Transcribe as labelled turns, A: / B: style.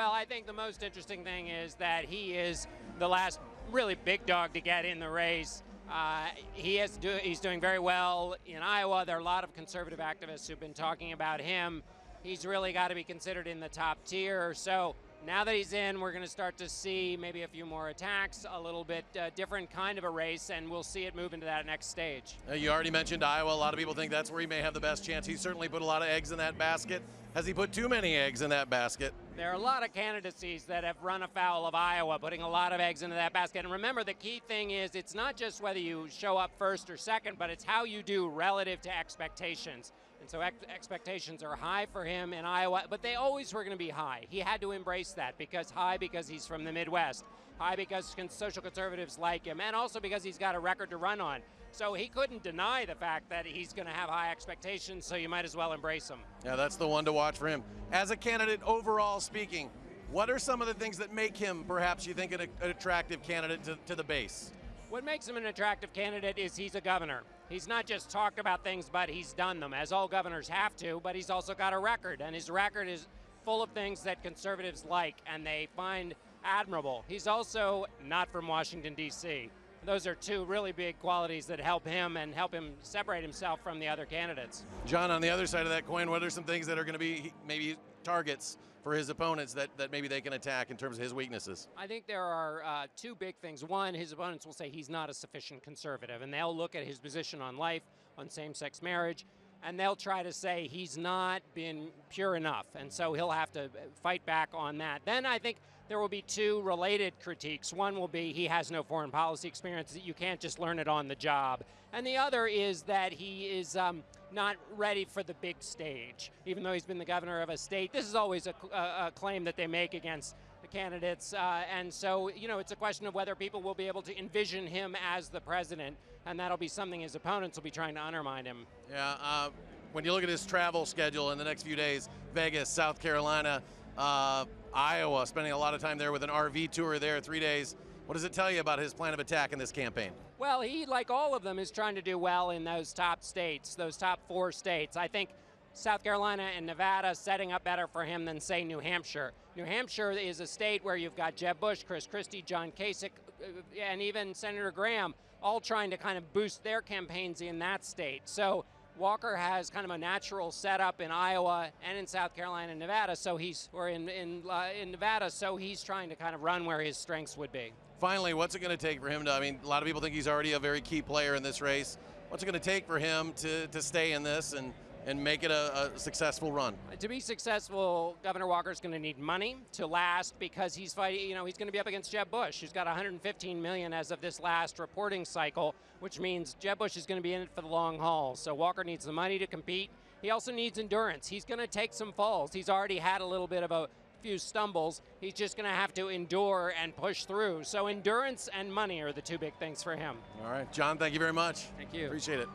A: Well, I think the most interesting thing is that he is the last really big dog to get in the race. Uh, he is do, he's doing very well in Iowa. There are a lot of conservative activists who've been talking about him. He's really got to be considered in the top tier. So now that he's in, we're going to start to see maybe a few more attacks, a little bit uh, different kind of a race, and we'll see it move into that next stage.
B: Uh, you already mentioned Iowa. A lot of people think that's where he may have the best chance. He certainly put a lot of eggs in that basket. Has he put too many eggs in that basket?
A: There are a lot of candidacies that have run afoul of Iowa, putting a lot of eggs into that basket. And remember, the key thing is it's not just whether you show up first or second, but it's how you do relative to expectations. And so ex- expectations are high for him in Iowa, but they always were going to be high. He had to embrace that because high because he's from the Midwest, high because social conservatives like him, and also because he's got a record to run on. So he couldn't deny the fact that he's going to have high expectations, so you might as well embrace him.
B: Yeah, that's the one to watch for him. As a candidate, overall speaking, what are some of the things that make him, perhaps, you think, an, an attractive candidate to, to the base?
A: What makes him an attractive candidate is he's a governor. He's not just talked about things, but he's done them, as all governors have to, but he's also got a record, and his record is full of things that conservatives like and they find admirable. He's also not from Washington, D.C those are two really big qualities that help him and help him separate himself from the other candidates.
B: John, on the other side of that coin, what are some things that are going to be maybe targets for his opponents that, that maybe they can attack in terms of his weaknesses?
A: I think there are uh, two big things. One, his opponents will say he's not a sufficient conservative, and they'll look at his position on life, on same sex marriage, and they'll try to say he's not been pure enough, and so he'll have to fight back on that. Then I think there will be two related critiques. One will be he has no foreign policy experience, that you can't just learn it on the job. And the other is that he is um, not ready for the big stage, even though he's been the governor of a state. This is always a, a, a claim that they make against the candidates. Uh, and so, you know, it's a question of whether people will be able to envision him as the president, and that'll be something his opponents will be trying to undermine him.
B: Yeah. Uh, when you look at his travel schedule in the next few days, Vegas, South Carolina, uh, Iowa, spending a lot of time there with an RV tour there, three days. What does it tell you about his plan of attack in this campaign?
A: Well, he, like all of them, is trying to do well in those top states, those top four states. I think South Carolina and Nevada setting up better for him than, say, New Hampshire. New Hampshire is a state where you've got Jeb Bush, Chris Christie, John Kasich, uh, and even Senator Graham all trying to kind of boost their campaigns in that state. So Walker has kind of a natural setup in Iowa and in South Carolina and Nevada, so he's or in in, uh, in Nevada, so he's trying to kind of run where his strengths would be.
B: Finally, what's it going to take for him to? I mean, a lot of people think he's already a very key player in this race. What's it going to take for him to to stay in this and and make it a, a, successful run.
A: To be successful, Governor Walker is going to need money to last because he's fighting. You know, he's going to be up against Jeb Bush, who's got 115 million as of this last reporting cycle, which means Jeb Bush is going to be in it for the long haul. So Walker needs the money to compete. He also needs endurance. He's going to take some falls. He's already had a little bit of a few stumbles. He's just going to have to endure and push through. So endurance and money are the two big things for him.
B: All right, John. Thank you very much.
A: Thank you.
B: Appreciate it.